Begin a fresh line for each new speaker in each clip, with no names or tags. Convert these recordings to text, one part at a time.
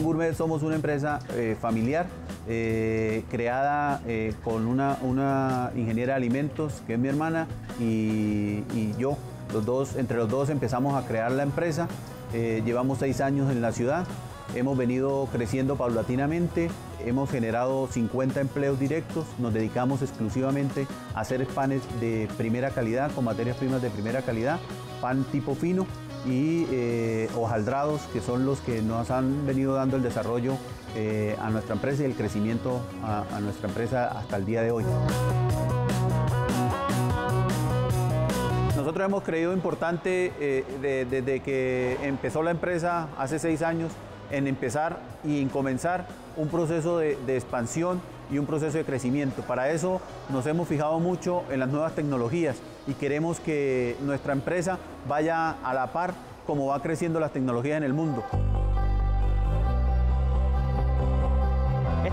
Pan Gourmet somos una empresa eh, familiar eh, creada eh, con una, ingeniera de alimentos que es mi hermana y, y, yo. Los dos, entre los dos empezamos a crear la empresa. llevamos seis años en la ciudad. Hemos venido creciendo paulatinamente. Hemos generado 50 empleos directos. Nos dedicamos exclusivamente a hacer panes de primera calidad, con materias primas de primera calidad, pan tipo fino y eh, hojaldrados, que son los que nos han venido dando el desarrollo eh, a nuestra empresa y el crecimiento a, nuestra empresa hasta el día de hoy. Nosotros hemos creído importante eh, desde que empezó la empresa hace seis años en empezar y en comenzar un proceso de, de expansión y un proceso de crecimiento. Para eso nos hemos fijado mucho en las nuevas tecnologías y queremos que nuestra empresa vaya a la par como va creciendo las tecnologías en el mundo.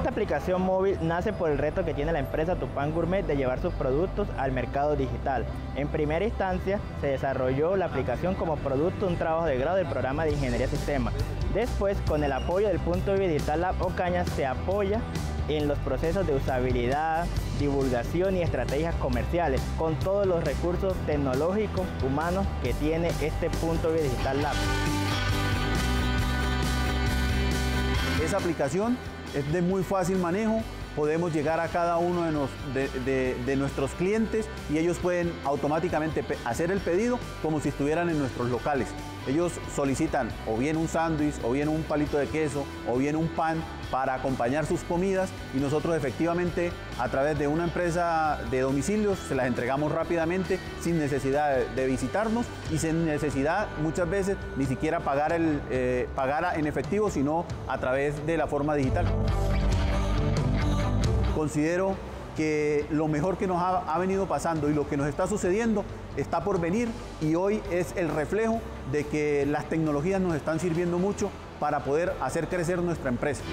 Esta aplicación móvil nace por el reto que tiene la empresa Tupan Gourmet de llevar sus productos al mercado digital. En primera instancia se desarrolló la aplicación como producto de un trabajo de grado del programa de Ingeniería Sistema. Después, con el apoyo del Punto Digital Lab Ocaña, se apoya en los procesos de usabilidad, divulgación y estrategias comerciales, con todos los recursos tecnológicos humanos que tiene este punto Digital Lab.
Esa aplicación es de muy fácil manejo, podemos llegar a cada uno de, nuestros clientes y ellos pueden automáticamente hacer el pedido como si estuvieran en nuestros locales. Ellos solicitan o bien un sándwich, o bien un palito de queso, o bien un pan para acompañar sus comidas y nosotros efectivamente a través de una empresa de domicilios se las entregamos rápidamente sin necesidad de, visitarnos y sin necesidad muchas veces ni siquiera pagar, el, eh, pagar en efectivo, sino a través de la forma digital considero que lo mejor que nos ha, venido pasando y lo que nos está sucediendo está por venir y hoy es el reflejo de que las tecnologías nos están sirviendo mucho para poder hacer crecer nuestra empresa.